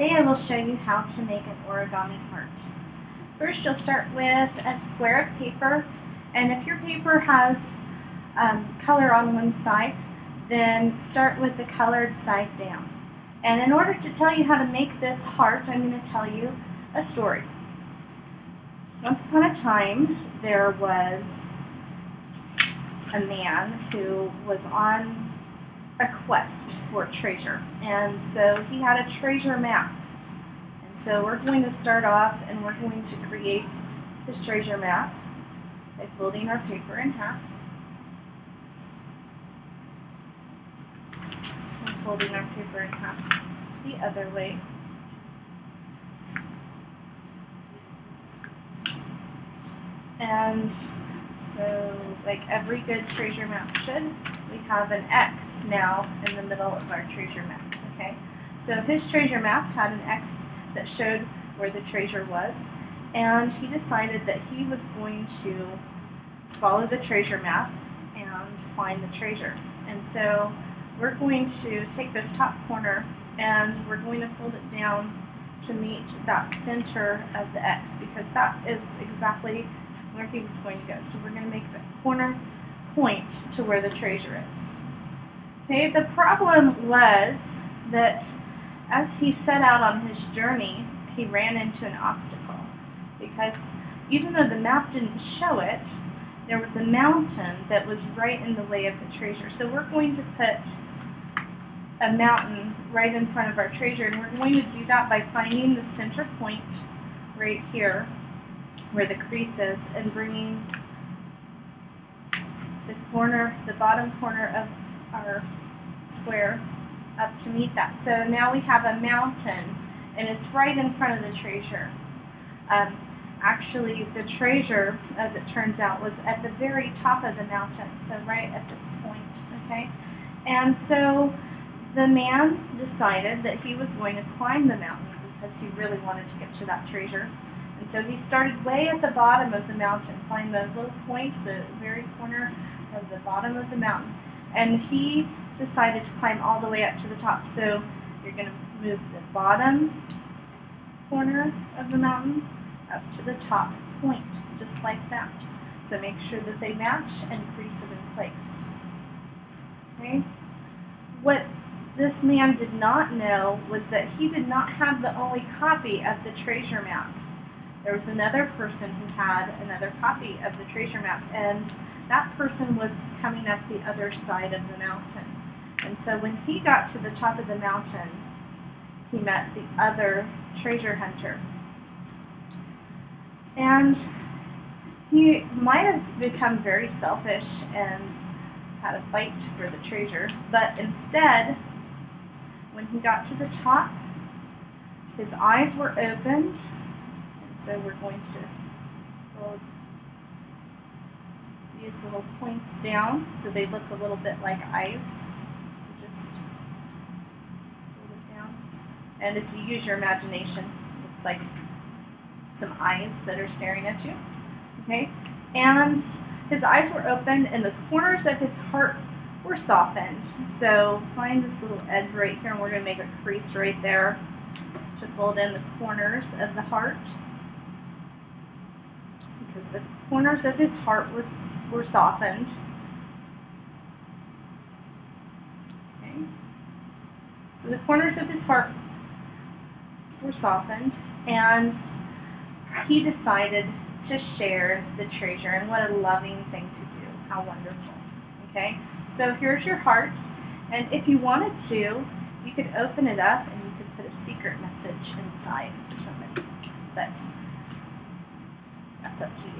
Today I will show you how to make an origami heart. First you'll start with a square of paper and if your paper has um, color on one side then start with the colored side down. And in order to tell you how to make this heart I'm going to tell you a story. Once upon a time there was a man who was on a quest for treasure. And so he had a treasure map. So we're going to start off and we're going to create this treasure map by folding our paper in half. And folding our paper in half the other way. And so, like every good treasure map should, we have an X now in the middle of our treasure map, okay? So his treasure map had an X that showed where the treasure was, and he decided that he was going to follow the treasure map and find the treasure. And so we're going to take this top corner and we're going to fold it down to meet that center of the X because that is exactly where he was going to go. So we're going to make the corner point to where the treasure is. Okay, the problem was that as he set out on his journey, he ran into an obstacle because even though the map didn't show it, there was a mountain that was right in the way of the treasure. So we're going to put a mountain right in front of our treasure, and we're going to do that by finding the center point right here where the crease is and bringing the corner, the bottom corner of our square up to meet that. So now we have a mountain, and it's right in front of the treasure. Um, actually, the treasure, as it turns out, was at the very top of the mountain, so right at this point, okay? And so the man decided that he was going to climb the mountain because he really wanted to get to that treasure. And so he started way at the bottom of the mountain, find the little point, the very corner of the bottom of the mountain. And he decided to climb all the way up to the top. So you're going to move the bottom corner of the mountain up to the top point, just like that. So make sure that they match and crease it in place. Okay? What this man did not know was that he did not have the only copy of the treasure map. There was another person who had another copy of the treasure map, and that person was coming up the other side of the mountain. And so when he got to the top of the mountain, he met the other treasure hunter. And he might have become very selfish and had a fight for the treasure, but instead, when he got to the top, his eyes were opened, and so we're going to hold these little points down so they look a little bit like eyes. And if you use your imagination, it's like some eyes that are staring at you. Okay? And his eyes were open and the corners of his heart were softened. So find this little edge right here and we're going to make a crease right there to fold in the corners of the heart. Because the corners of his heart were, were softened. Okay? So the corners of his heart were softened, and he decided to share the treasure. And what a loving thing to do. How wonderful. Okay? So here's your heart, and if you wanted to, you could open it up and you could put a secret message inside for somebody. But that's up to you.